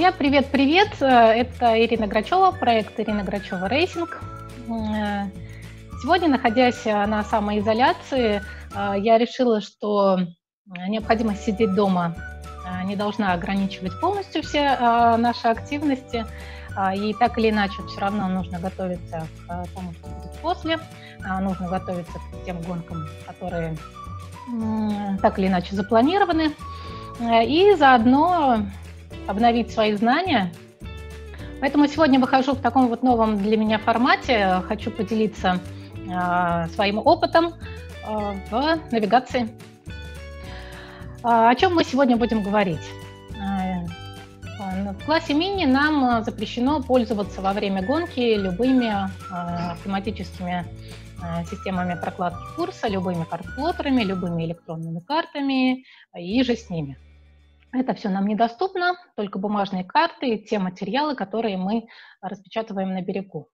Друзья, привет-привет! Это Ирина Грачева, проект Ирина Грачева Racing. Сегодня, находясь на самоизоляции, я решила, что необходимость сидеть дома не должна ограничивать полностью все наши активности. И так или иначе, все равно нужно готовиться к тому, что будет после. Нужно готовиться к тем гонкам, которые так или иначе запланированы. И заодно обновить свои знания. Поэтому сегодня выхожу в таком вот новом для меня формате. Хочу поделиться э, своим опытом э, в навигации. Э, о чем мы сегодня будем говорить? В классе мини нам запрещено пользоваться во время гонки любыми автоматическими системами прокладки курса, любыми картплоттерами, любыми электронными картами и же с ними. Это все нам недоступно, только бумажные карты и те материалы, которые мы распечатываем на берегу.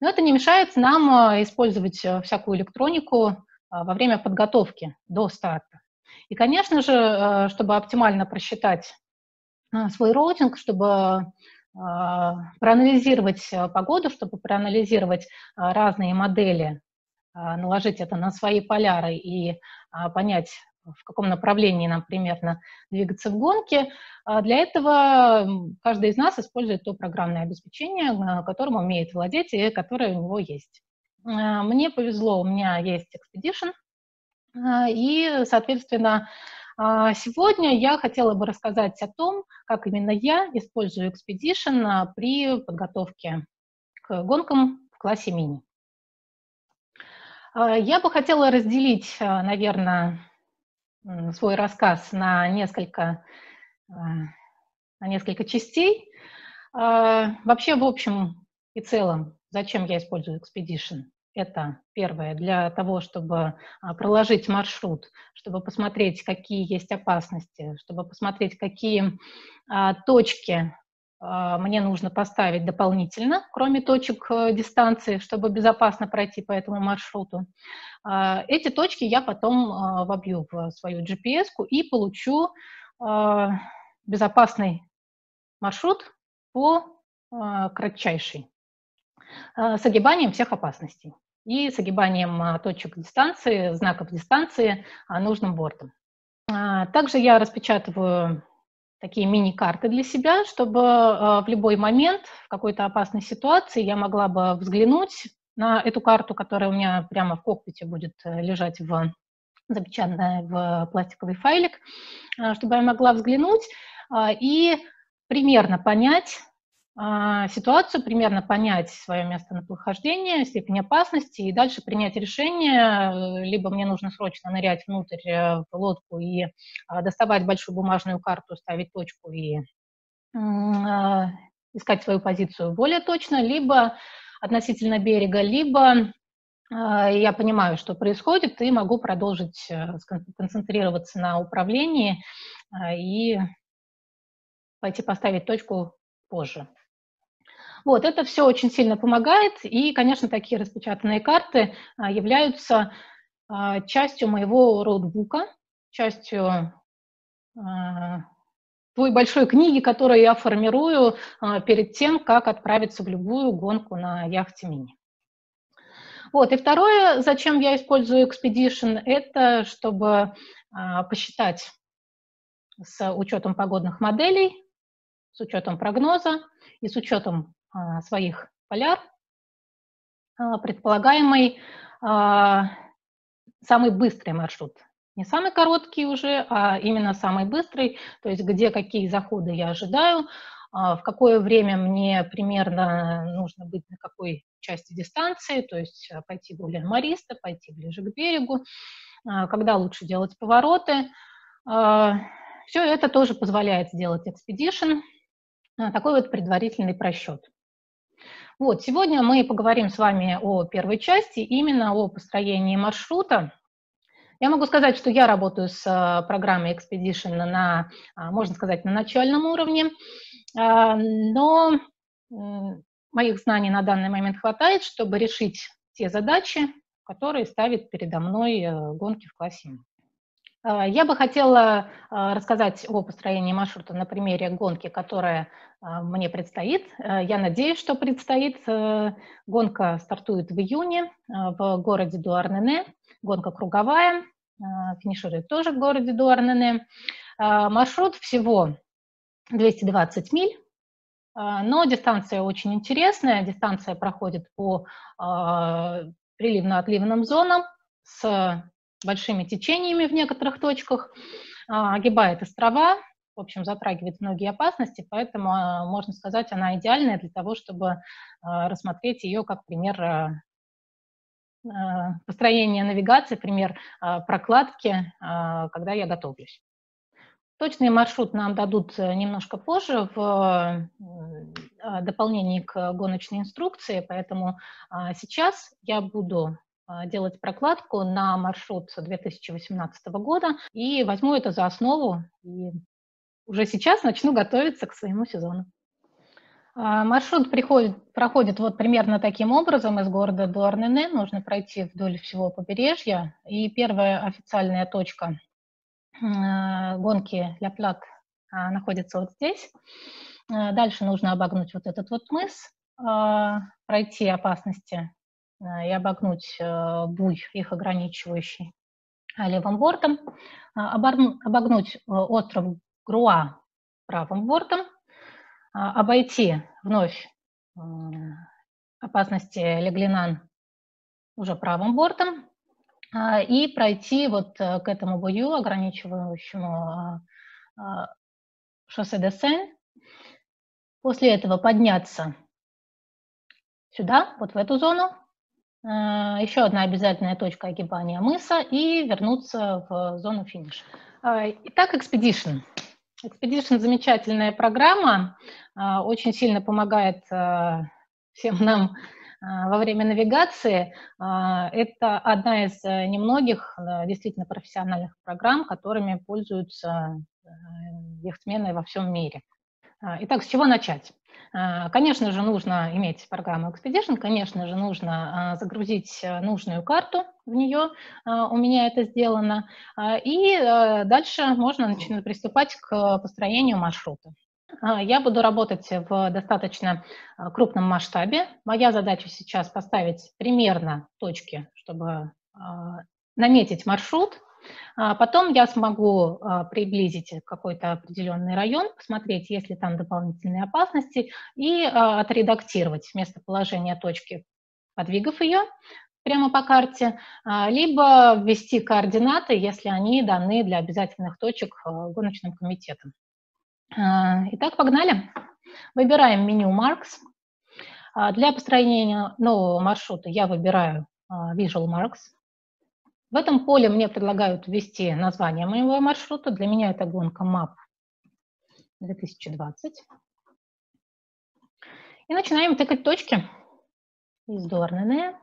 Но это не мешает нам а, использовать э, всякую электронику а, во время подготовки до старта. И, конечно же, э, чтобы оптимально просчитать свой роутинг, чтобы проанализировать э, погоду, чтобы проанализировать разные модели, наложить это на свои поляры и понять, в каком направлении нам примерно двигаться в гонке. А для этого каждый из нас использует то программное обеспечение, которым умеет владеть и которое у него есть. А, мне повезло, у меня есть Expedition, а, и, соответственно, сегодня я хотела бы рассказать о том, как именно я использую Expedition при подготовке к гонкам в классе мини. Я бы хотела разделить, наверное, свой рассказ на несколько, а, на несколько частей. А, вообще, в общем и целом, зачем я использую Expedition? Это первое, для того, чтобы а, проложить маршрут, чтобы посмотреть, какие есть опасности, чтобы посмотреть, какие точки мне нужно поставить дополнительно, кроме точек э, дистанции, чтобы безопасно пройти по этому маршруту. А, эти точки я потом а, вобью в свою GPS и получу безопасный маршрут по кратчайшей с огибанием всех опасностей и с огибанием точек дистанции, знаков дистанции нужным бортом. Также я распечатываю такие мини-карты для себя, чтобы э, в любой момент, в какой-то опасной ситуации я могла бы взглянуть на эту карту, которая у меня прямо в кокпите будет э, лежать в запечатанная в пластиковый файлик, э, чтобы я могла взглянуть и примерно понять, а, ситуацию, примерно понять свое местонахождение, степень опасности и дальше принять решение, либо мне нужно срочно нырять внутрь э, в лодку и а, доставать большую бумажную карту, ставить точку и а, искать свою позицию более точно, либо относительно берега, либо я понимаю, что происходит, и могу продолжить э, концентрироваться на управлении и пойти поставить точку позже. Вот, это все очень сильно помогает, и, конечно, такие распечатанные карты а, являются а, частью моего роутбука, частью а, той большой книги, которую я формирую перед тем, как отправиться в любую гонку на яхте мини. Вот, и второе, зачем я использую Expedition, это чтобы посчитать с учетом погодных моделей, с учетом прогноза и с учетом своих поляр, а, предполагаемый а, самый быстрый маршрут. Не самый короткий уже, а именно самый быстрый, то есть где какие заходы я ожидаю, в какое время мне примерно нужно быть на какой части дистанции, то есть пойти более мористо, пойти ближе к берегу, когда лучше делать повороты. Все это тоже позволяет сделать Expedition, такой вот предварительный просчет. Вот, сегодня мы поговорим с вами о первой части, именно о построении маршрута. Я могу сказать, что я работаю с а, программой Expedition на, а, можно сказать, на начальном уровне, а, но моих знаний на данный момент хватает, чтобы решить те задачи, которые ставит передо мной э, гонки в классе. Я бы хотела рассказать о построении маршрута на примере гонки, которая мне предстоит. Я надеюсь, что предстоит. Гонка стартует в июне в городе Дуарнене. Гонка круговая, финиширует тоже в городе Дуарнене. Маршрут всего 220 миль, но дистанция очень интересная. Дистанция проходит по приливно-отливным зонам с большими течениями в некоторых точках, а, огибает острова, в общем, затрагивает многие опасности, поэтому, а, можно сказать, она идеальная для того, чтобы а, рассмотреть ее как пример построения навигации, пример прокладки, когда я готовлюсь. Точный маршрут нам дадут немножко позже в дополнении к гоночной инструкции, поэтому сейчас я буду делать прокладку на маршрут 2018 года и возьму это за основу и уже сейчас начну готовиться к своему сезону. А, маршрут приходит, проходит вот примерно таким образом из города Дуарнене. Нужно пройти вдоль всего побережья. И первая официальная точка а, гонки Ля Плат находится вот здесь. Дальше нужно обогнуть вот этот вот мыс, пройти опасности и обогнуть э, буй, их ограничивающий левым бортом, а, обогнуть э, остров Груа правым бортом, а, обойти вновь опасности Леглинан уже правым бортом а, и пройти вот к этому бою, ограничивающему шоссе де Сен. После этого подняться сюда, вот в эту зону, Э, Еще одна обязательная точка огибания мыса и вернуться в зону финиша. Э, итак, Expedition. Expedition – замечательная программа, э, очень сильно помогает всем нам во время навигации. Это одна из немногих действительно профессиональных программ, которыми пользуются яхтсмены во всем мире. Итак, с чего начать? А, конечно же, нужно иметь программу Expedition, конечно же, нужно а, загрузить нужную карту в нее, а, у меня это сделано, и дальше можно начинать приступать к построению маршрута. Я буду работать в достаточно крупном масштабе. Моя задача сейчас поставить примерно точки, чтобы наметить маршрут, а потом я смогу а, приблизить какой-то определенный район, посмотреть, есть ли там дополнительные опасности, и а, отредактировать местоположение точки, подвигав ее прямо по карте, либо ввести координаты, если они даны для обязательных точек гоночным комитетом. Итак, погнали. Выбираем меню Marks. Для построения нового маршрута я выбираю Visual Marks. В этом поле мне предлагают ввести название моего маршрута. Для меня это гонка МАП 2020. И начинаем тыкать точки из Дорнене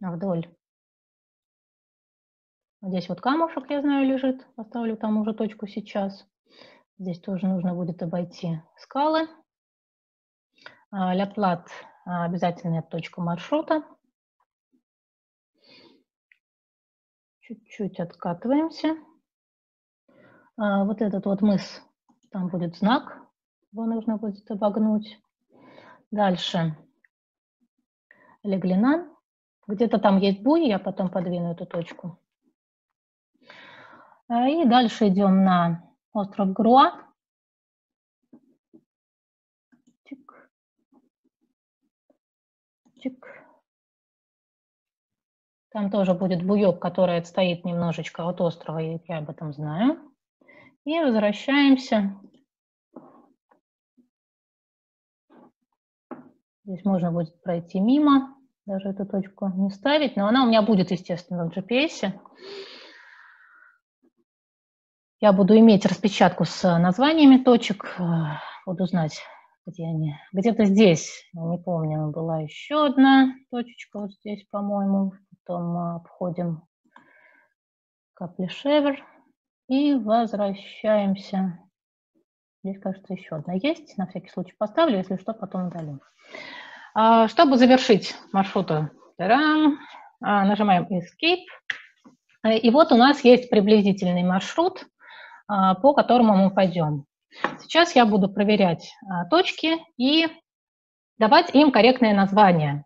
вдоль. Здесь вот камушек, я знаю, лежит. Поставлю там уже точку сейчас. Здесь тоже нужно будет обойти скалы. Ляплат – обязательная точка маршрута. Чуть-чуть откатываемся. А, вот этот вот мыс, там будет знак, его нужно будет обогнуть. Дальше Леглинан. Где-то там есть буй, я потом подвину эту точку. А, и дальше идем на остров Груа. Чик. Чик. Там тоже будет буек, который отстоит немножечко от острова, я об этом знаю. И возвращаемся. Здесь можно будет пройти мимо, даже эту точку не ставить, но она у меня будет, естественно, в GPS. Я буду иметь распечатку с названиями точек, буду знать, где они. Где-то здесь, не помню, была еще одна точечка, вот здесь, по-моему, Потом мы обходим каплишевер и возвращаемся. Здесь, кажется, еще одна есть. На всякий случай поставлю, если что, потом удалим. А, чтобы завершить маршрут, а, нажимаем Escape. И вот у нас есть приблизительный маршрут, по которому мы пойдем. Сейчас я буду проверять точки и давать им корректное название.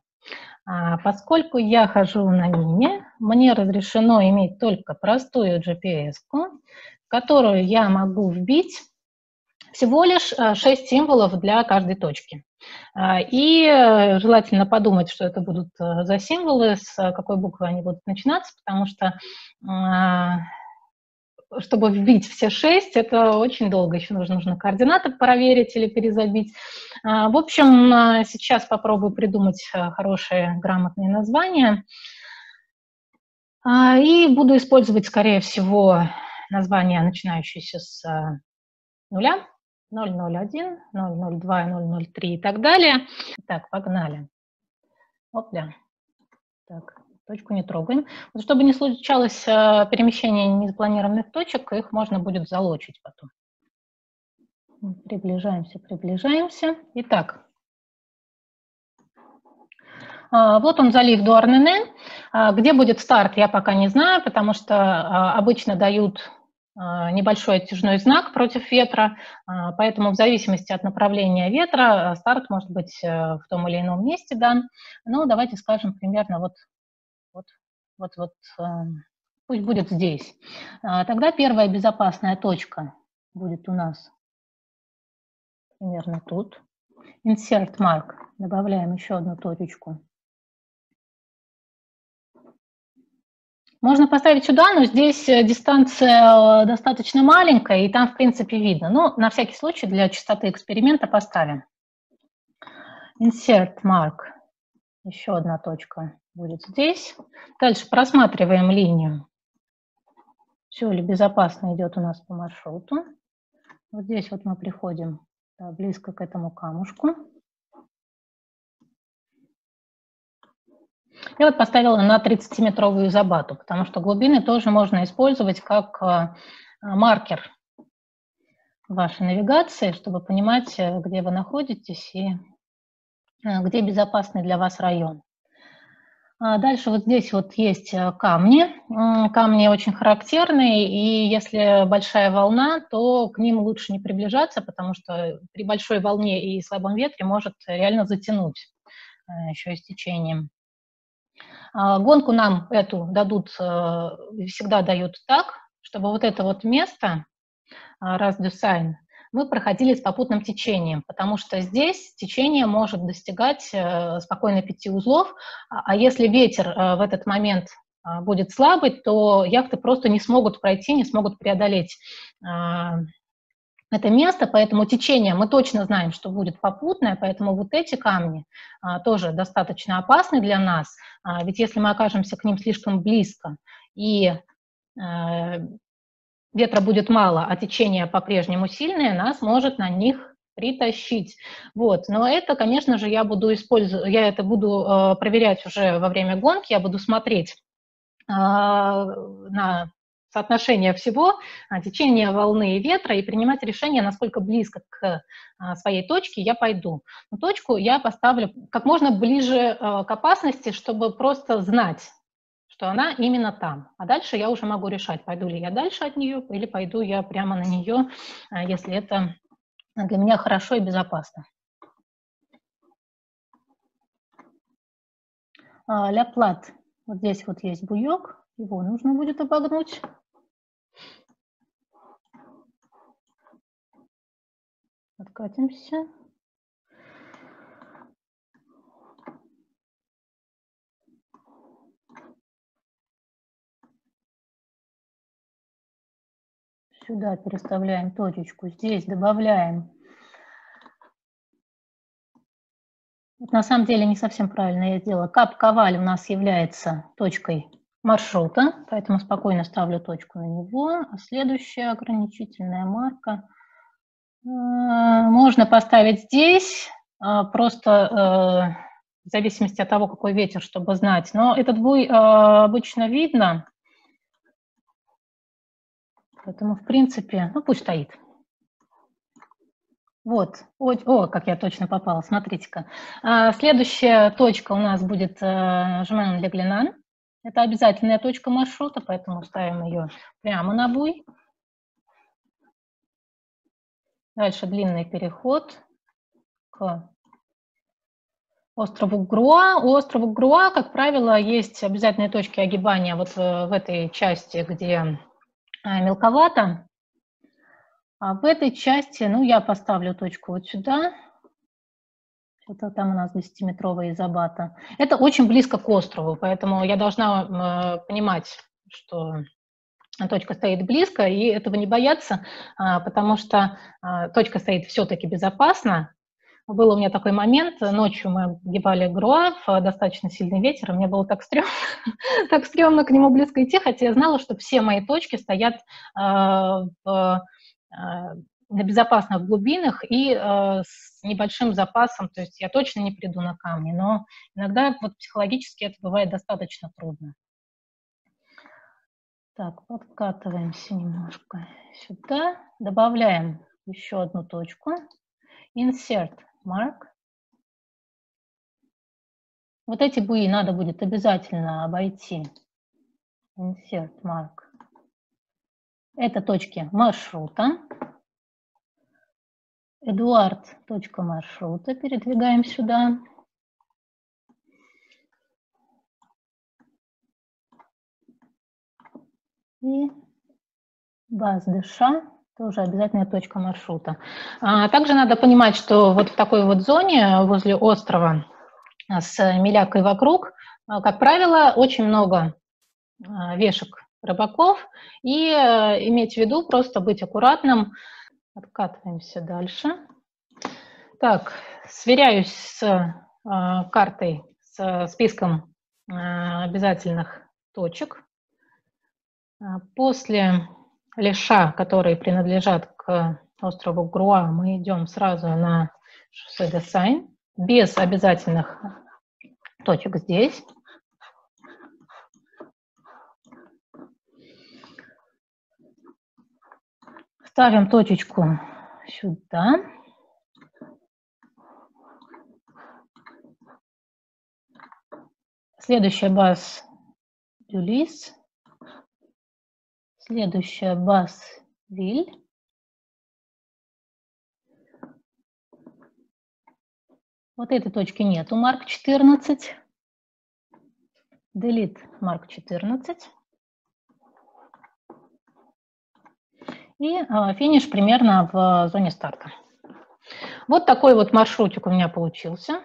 Поскольку я хожу на мини, мне разрешено иметь только простую GPS-ку, которую я могу вбить всего лишь 6 э, символов для каждой точки. Э, и э, желательно подумать, что это будут за символы, с какой буквы они будут начинаться, потому что чтобы вбить все шесть, это очень долго, еще нужно, нужно координаты проверить или перезабить. В общем, сейчас попробую придумать хорошее, грамотное название. И буду использовать, скорее всего, название, начинающееся с нуля. 001, 002, 003 и так далее. Так, погнали. Опля. Так, точку не трогаем. Чтобы не случалось э, перемещение незапланированных точек, их можно будет залочить потом. Приближаемся, приближаемся. Итак, э, вот он залив Дуарнене. Э, где будет старт, я пока не знаю, потому что обычно дают а, небольшой оттяжной знак против ветра, а, поэтому в зависимости от направления ветра а, старт может быть э, в том или ином месте дан. Ну, давайте скажем примерно вот, вот, вот, вот пусть будет здесь. Тогда первая безопасная точка будет у нас примерно тут. Insert mark. Добавляем еще одну точечку. Можно поставить сюда, но здесь э, дистанция э, достаточно маленькая, и там, в принципе, видно. Но на всякий случай для чистоты эксперимента поставим. Insert mark. Еще одна точка будет здесь. Дальше просматриваем линию. Все ли безопасно идет у нас по маршруту. Вот здесь вот мы приходим да, близко к этому камушку. Я вот поставила на 30-метровую забату, потому что глубины тоже можно использовать как э, маркер вашей навигации, чтобы понимать, э, где вы находитесь и где безопасный для вас район. А дальше вот здесь вот есть камни. Камни очень характерные, и если большая волна, то к ним лучше не приближаться, потому что при большой волне и слабом ветре может реально затянуть еще и с течением. А, гонку нам эту дадут, э, всегда дают так, чтобы вот это вот место, раз дюсайн, мы проходили с попутным течением, потому что здесь течение может достигать э, спокойно пяти узлов, а, а если ветер э, в этот момент будет слабый, то яхты просто не смогут пройти, не смогут преодолеть это место, поэтому течение мы точно знаем, что будет попутное, поэтому вот эти камни а, тоже достаточно опасны для нас, а, ведь если мы окажемся к ним слишком близко и ветра будет мало, а течение по-прежнему сильное, нас может на них притащить. Вот. Но это, конечно же, я буду использовать, я это буду э, проверять уже во время гонки, я буду смотреть э, на соотношение всего, а, течение волны и ветра, и принимать решение, насколько близко к а, своей точке я пойду. Но точку я поставлю как можно ближе а, к опасности, чтобы просто знать, что она именно там. А дальше я уже могу решать, пойду ли я дальше от нее, или пойду я прямо на нее, если это для меня хорошо и безопасно. Ля плат. Вот здесь вот есть буек, его нужно будет обогнуть. Откатимся. Сюда переставляем точечку, здесь добавляем. На самом деле не совсем правильно я сделала. Кап-коваль у нас является точкой маршрута, поэтому спокойно ставлю точку на него. А следующая ограничительная марка э, можно поставить здесь, э, просто э, в зависимости от того, какой ветер, чтобы знать. Но этот буй обычно видно, поэтому, в принципе, ну пусть стоит. Вот, о, о, как я точно попала, смотрите-ка. Следующая точка у нас будет Жмен Леглинан. Это обязательная точка маршрута, поэтому ставим ее прямо на буй. Дальше длинный переход к острову Груа. У острова Груа, как правило, есть обязательные точки огибания вот в, в этой части, где а, мелковато. А в этой части, ну, я поставлю точку вот сюда. Это там у нас 10-метровая изобата. Это очень близко к острову, поэтому я должна э, понимать, что точка стоит близко, и этого не бояться, э, потому что э, точка стоит все-таки безопасно, был у меня такой момент, ночью мы гибали Груа, достаточно сильный ветер, и мне было так стрёмно, так стрёмно к нему близко идти, хотя я знала, что все мои точки стоят э, в, э, на безопасных глубинах и э, с небольшим запасом, то есть я точно не приду на камни, но иногда вот психологически это бывает достаточно трудно. Так, подкатываемся немножко сюда, добавляем еще одну точку, insert mark. Вот эти буи надо будет обязательно обойти. Insert mark. Это точки маршрута. Эдуард, точка маршрута. Передвигаем сюда. И баз дыша тоже обязательная точка маршрута. А, также надо понимать, что вот в такой вот зоне возле острова а, с милякой вокруг, а, как правило, очень много вешек рыбаков, и э, иметь в виду просто быть аккуратным. Откатываемся дальше. Так, сверяюсь с картой, с списком обязательных точек. После леша, которые принадлежат к острову Груа, мы идем сразу на шоссе Десайн, без обязательных точек здесь. Ставим точечку сюда. Следующая баз Дюлис. Следующая бас-виль. Вот этой точки нету, марк 14. Delete марк 14. И э, финиш примерно в зоне старта. Вот такой вот маршрутик у меня получился.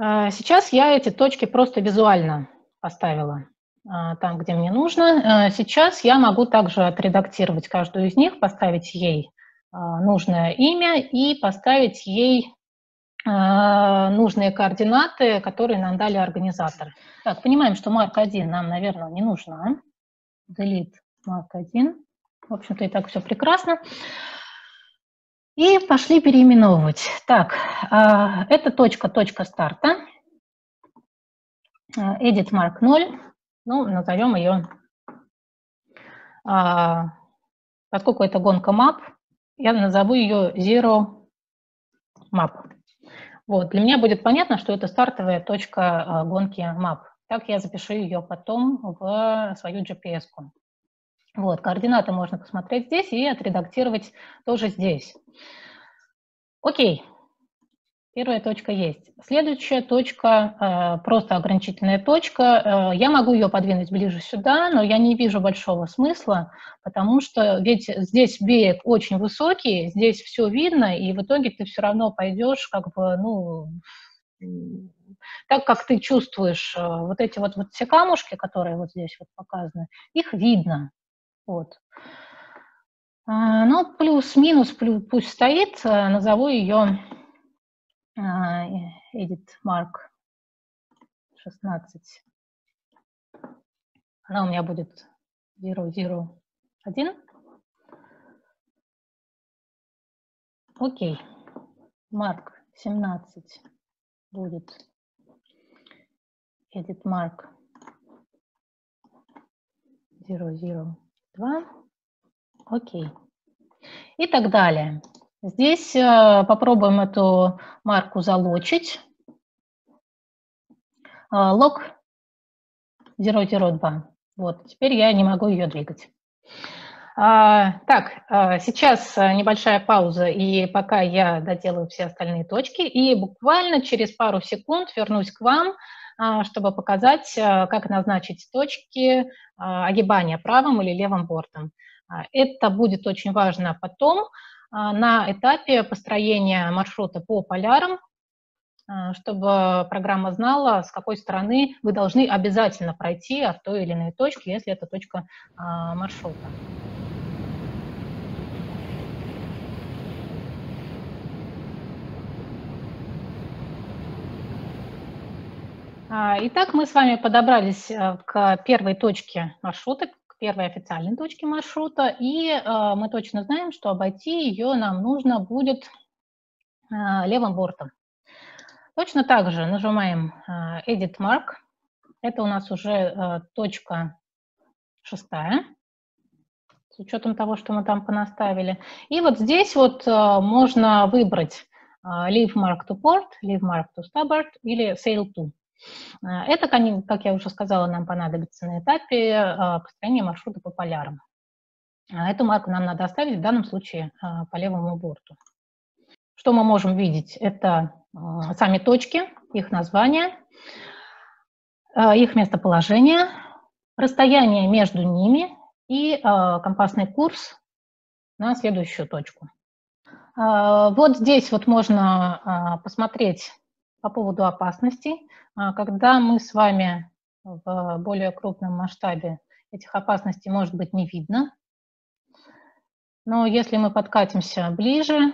Э, сейчас я эти точки просто визуально поставила а, там, где мне нужно. А, сейчас я могу также отредактировать каждую из них, поставить ей а, нужное имя и поставить ей нужные координаты, которые нам дали организаторы. Так, понимаем, что марк 1 нам, наверное, не нужна. Delete марк 1. В общем-то, и так все прекрасно. И пошли переименовывать. Так, это точка, точка старта. Edit mark 0, ну, назовем ее, а, поскольку это гонка map, я назову ее zero map. Вот, для меня будет понятно, что это стартовая точка а, гонки map. Так я запишу ее потом в свою GPS-ку. Вот, координаты можно посмотреть здесь и отредактировать тоже здесь. Окей, Первая точка есть. Следующая точка, э, просто ограничительная точка. Э, я могу ее подвинуть ближе сюда, но я не вижу большого смысла, потому что ведь здесь берег очень высокий, здесь все видно, и в итоге ты все равно пойдешь как бы, ну, так, как ты чувствуешь э, вот эти вот, вот все камушки, которые вот здесь вот показаны, их видно. Вот. Но плюс-минус пусть стоит, назову ее edit mark 16. Она у меня будет 001. Окей. Mark 17 будет edit mark 002. Окей. И так далее. Здесь э, попробуем эту марку залочить. лог 002. Вот, теперь я не могу ее двигать. А, так, а, сейчас небольшая пауза, и пока я доделаю все остальные точки, и буквально через пару секунд вернусь к вам, чтобы показать, как назначить точки огибания правым или левым бортом. Это будет очень важно потом, на этапе построения маршрута по полярам, а, чтобы программа знала, с какой стороны вы должны обязательно пройти от той или иной точки, если это точка а, маршрута. А, итак, мы с вами подобрались э, к первой точке маршрута, первой официальной точке маршрута, и мы точно знаем, что обойти ее нам нужно будет левым бортом. Точно так же нажимаем а, Edit Mark. Это у нас уже а, точка шестая, с учетом того, что мы там понаставили. И вот здесь вот а, можно выбрать Leave Mark to Port, Leave Mark to Starboard или Sail to. Это, как я уже сказала, нам понадобится на этапе построения маршрута по полярам. Эту марку нам надо оставить в данном случае по левому борту. Что мы можем видеть? Это а, сами точки, их название, а, их местоположение, расстояние между ними и а, компасный курс на следующую точку. Вот здесь вот можно посмотреть по поводу опасностей. Когда мы с вами в более крупном масштабе этих опасностей, может быть, не видно. Но если мы подкатимся ближе,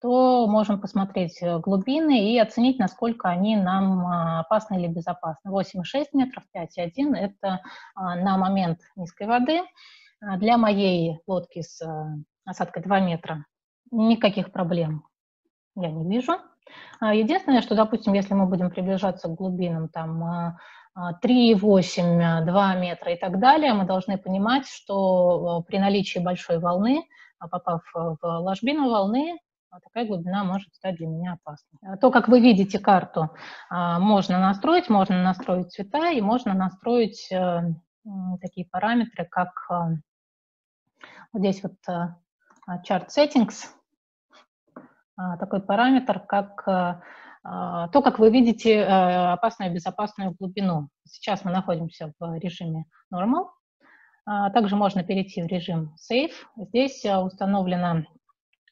то можем посмотреть э, глубины и оценить, насколько они нам а, опасны или безопасны. 8,6 метров, 5,1 – это а, на момент низкой воды. А для моей лодки с осадкой 2 метра никаких проблем я не вижу. Единственное, что, допустим, если мы будем приближаться к глубинам там 3,8, 2 метра и так далее, мы должны понимать, что при наличии большой волны, попав в ложбину волны, а такая глубина может стать для меня опасной. А то, как вы видите карту, а, можно настроить, можно настроить цвета и можно настроить такие параметры, как вот здесь вот chart settings, такой параметр, как то, как вы видите э, опасную и безопасную глубину. Сейчас мы находимся в режиме normal. Также можно перейти в режим safe. Здесь э, установлена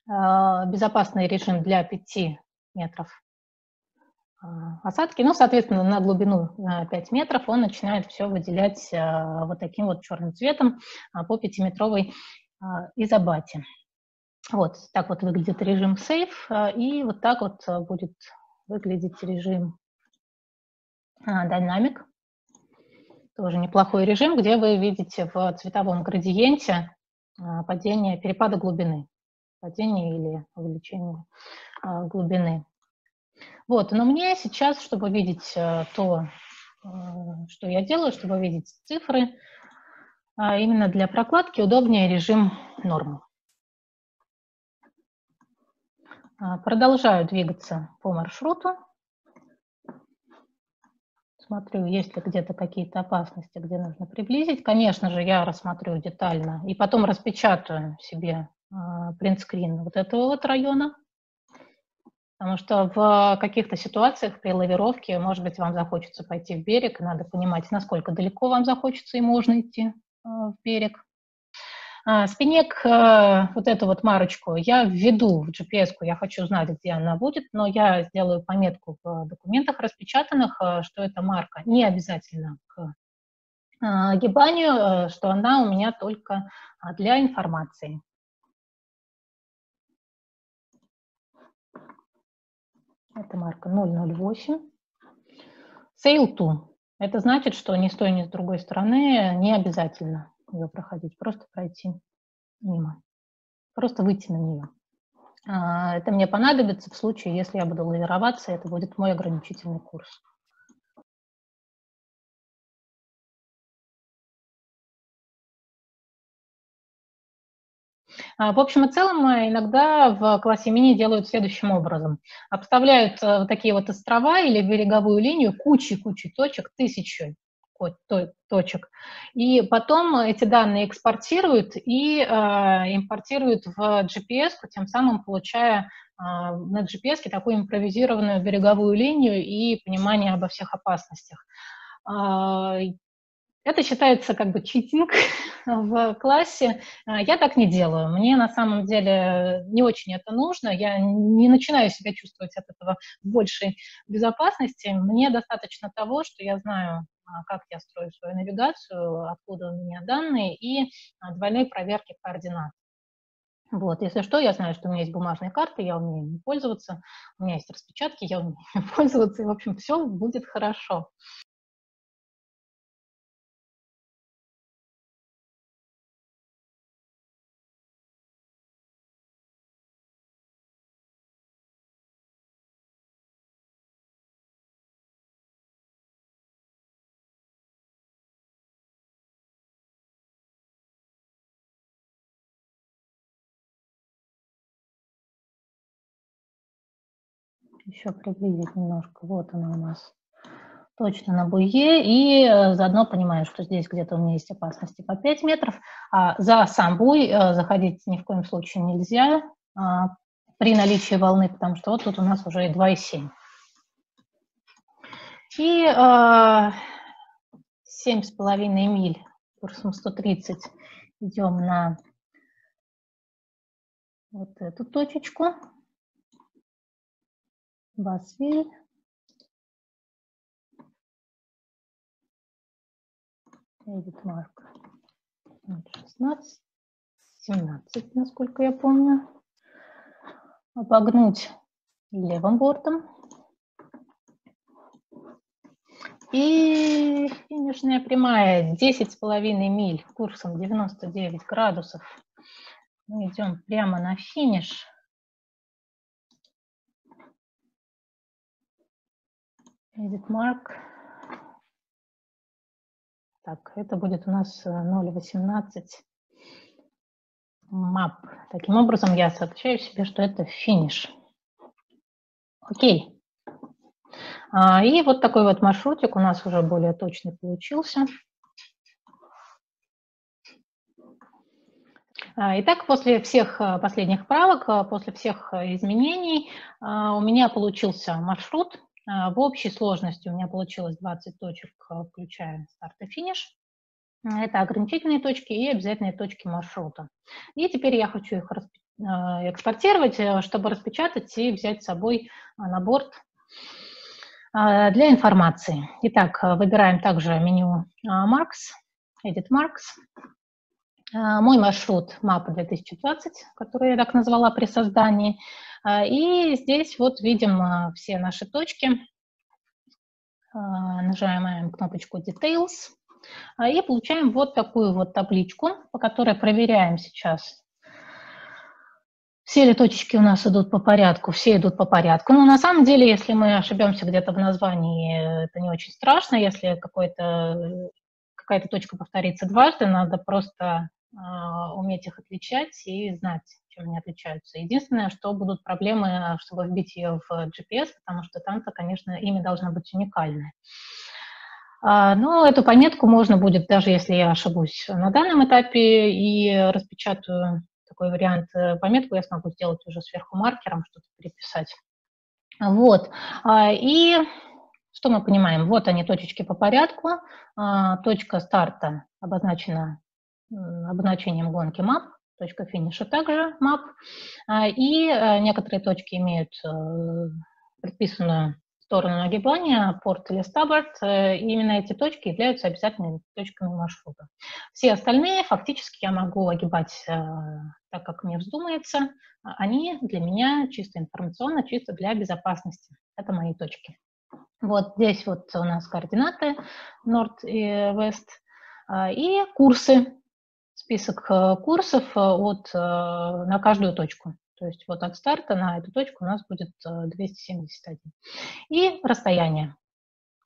а, безопасный режим для 5 метров а, осадки. Ну, соответственно, на глубину 5 метров он начинает все выделять а, вот таким вот черным цветом по 5-метровой изобате. Вот так вот выглядит режим Safe, и вот так вот будет выглядеть режим Dynamic. Тоже неплохой режим, где вы видите в цветовом градиенте падение, перепада глубины падения или увеличения а, глубины. Вот, но мне сейчас, чтобы видеть э, то, э, что я делаю, чтобы видеть цифры, а, именно для прокладки удобнее режим нормы. А, продолжаю двигаться по маршруту. Смотрю, есть ли где-то какие-то опасности, где нужно приблизить. Конечно же, я рассмотрю детально и потом распечатаю себе принтскрин вот этого вот района, потому что в каких-то ситуациях при лавировке, может быть, вам захочется пойти в берег, надо понимать, насколько далеко вам захочется и можно идти в берег. Спинек, вот эту вот марочку я введу в GPS, я хочу знать, где она будет, но я сделаю пометку в документах распечатанных, что эта марка не обязательно к огибанию, что она у меня только для информации. Это марка 008. Sail to. Это значит, что ни с той, ни с другой стороны не обязательно ее проходить, просто пройти мимо, просто выйти на нее. А, это мне понадобится в случае, если я буду лавироваться, это будет мой ограничительный курс. А, в общем и целом, иногда в классе мини делают следующим образом. Обставляют такие вот острова или береговую линию кучей-кучей точек, тысячи точек. И потом эти данные экспортируют и э, импортируют в GPS, тем самым получая э, на GPS такую импровизированную береговую линию и понимание обо всех опасностях. Э, это считается как бы читинг в классе. Я так не делаю. Мне на самом деле не очень это нужно. Я не начинаю себя чувствовать от этого большей безопасности. Мне достаточно того, что я знаю как я строю свою навигацию, откуда у меня данные, и а, двойной проверки координат. Вот, если что, я знаю, что у меня есть бумажные карты, я умею ими пользоваться, у меня есть распечатки, я умею пользоваться, и, в общем, все будет хорошо. Еще приблизить немножко. Вот она у нас точно на буе. И э, заодно понимаю, что здесь где-то у меня есть опасности по 5 метров. А за сам буй э, заходить ни в коем случае нельзя а, при наличии волны, потому что вот тут у нас уже 2,7. И э, 7,5 миль курсом 130 идем на вот эту точечку. Басвиль. Эдит Марк. 16, 17, насколько я помню. Обогнуть левым бортом. И финишная прямая 10,5 миль курсом 99 градусов. Мы идем прямо на финиш. Edit Mark. Так, это будет у нас 0.18 э, map. Таким образом, я сообщаю себе, что это финиш. Окей. А, и вот такой вот маршрутик у нас уже более точный получился. А, итак, после всех э, последних правок, э, после всех изменений у меня получился маршрут, в общей сложности у меня получилось 20 точек, а, включая старт и финиш. Это ограничительные точки и обязательные точки маршрута. И теперь я хочу их а, экспортировать, э, чтобы распечатать и взять с собой на борт для информации. Итак, выбираем также меню Marks, Edit Marks. Мой маршрут MAP 2020, который я так назвала при создании. А, и здесь вот видим а, все наши точки. А, нажимаем кнопочку Details и получаем вот такую вот табличку, по которой проверяем сейчас все ли точечки у нас идут по порядку, все идут по порядку. Но на самом деле, если мы ошибемся где-то в названии, это не очень страшно. Если какая-то точка повторится дважды, надо просто уметь их отличать и знать, чем они отличаются. Единственное, что будут проблемы, чтобы вбить ее в GPS, потому что там-то, конечно, имя должно быть уникальное. А, но эту пометку можно будет, даже если я ошибусь на данном этапе и распечатаю такой вариант э, пометку, я смогу сделать уже сверху маркером, что-то переписать. Вот. А, и что мы понимаем? Вот они, точечки по порядку. А, точка старта обозначена обозначением гонки map точка финиша также map, а, и э, некоторые точки имеют э, предписанную сторону нагибания, порт или стаборд, э, и именно эти точки являются обязательными точками маршрута. Все остальные фактически я могу огибать так, как мне вздумается. Они для меня чисто информационно, чисто для безопасности. Это мои точки. Вот здесь вот у нас координаты North и West и курсы список э, курсов э, от, э, на каждую точку. То есть вот от старта на эту точку у нас будет 271. И расстояние,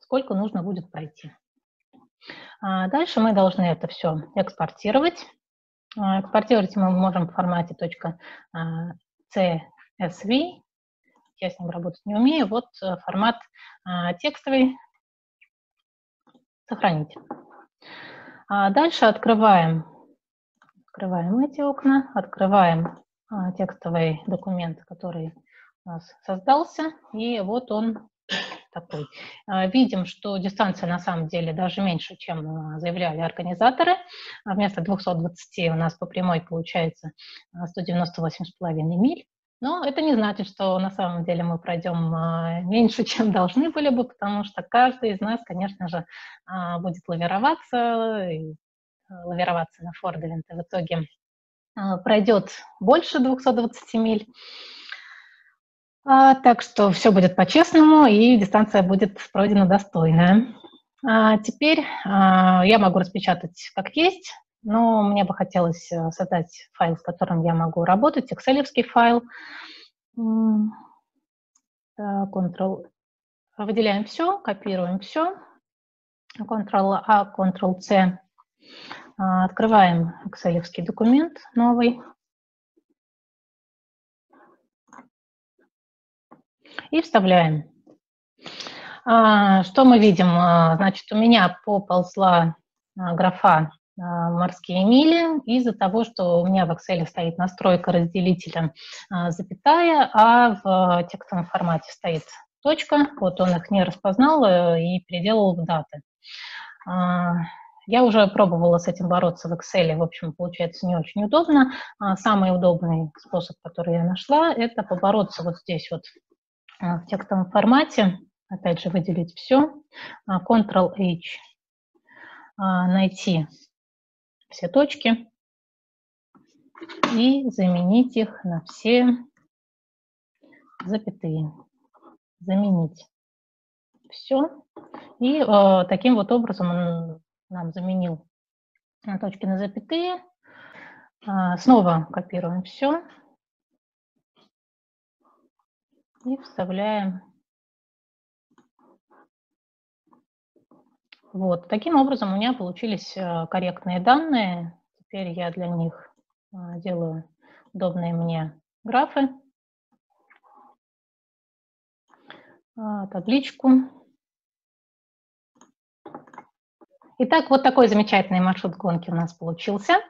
сколько нужно будет пройти. А дальше мы должны это все экспортировать. Экспортировать мы можем в формате .csv. Я с ним работать не умею. Вот формат текстовый. Сохранить. Дальше открываем, открываем эти окна, открываем текстовый документ, который у нас создался, и вот он такой. А, видим, что дистанция на самом деле даже меньше, чем а, заявляли организаторы. А вместо 220 у нас по прямой получается 198,5 миль. Но это не значит, что на самом деле мы пройдем меньше, чем должны были бы, потому что каждый из нас, конечно же, будет лавироваться, и лавироваться на Фордовинте в итоге пройдет больше 220 миль. А, так что все будет по-честному, и дистанция будет пройдена достойная. Теперь а, я могу распечатать как есть, но мне бы хотелось э, создать файл, с которым я могу работать, excel файл. Ctrl. Выделяем все, копируем все. Ctrl-A, Ctrl-C. Открываем excel документ новый. и вставляем. А, что мы видим? А, значит, у меня поползла а, графа морские мили из-за того, что у меня в Excel стоит настройка разделителя запятая, а в текстовом формате стоит точка. Вот он их не распознал э, и переделал в даты. Я уже пробовала с этим бороться в Excel, в общем, получается не очень удобно. Самый удобный способ, который я нашла, это побороться вот здесь вот а, в текстовом формате, опять же, выделить все, а, Ctrl-H, а, найти все точки и заменить их на все запятые. Заменить все. И э, таким вот образом нам заменил точки на запятые. Э, снова копируем все. и вставляем. Вот, таким образом у меня получились э, корректные данные. Теперь я для них э, делаю удобные мне графы, табличку. Итак, вот такой замечательный маршрут гонки у нас получился.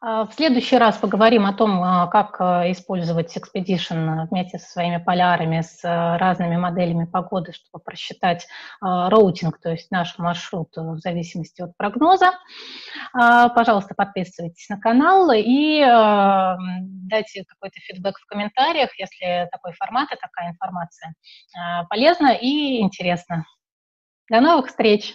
А, в следующий раз поговорим о том, а, как а, использовать Expedition вместе со своими полярами, с разными моделями погоды, чтобы просчитать роутинг, то есть наш маршрут в зависимости от прогноза. Пожалуйста, подписывайтесь на канал и дайте какой-то фидбэк в комментариях, если такой формат и такая информация полезна и интересна. До новых встреч!